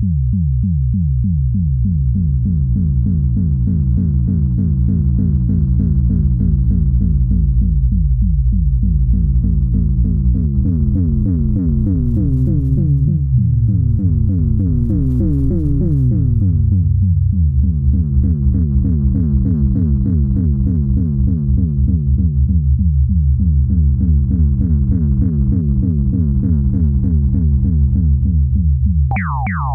Mm-hmm.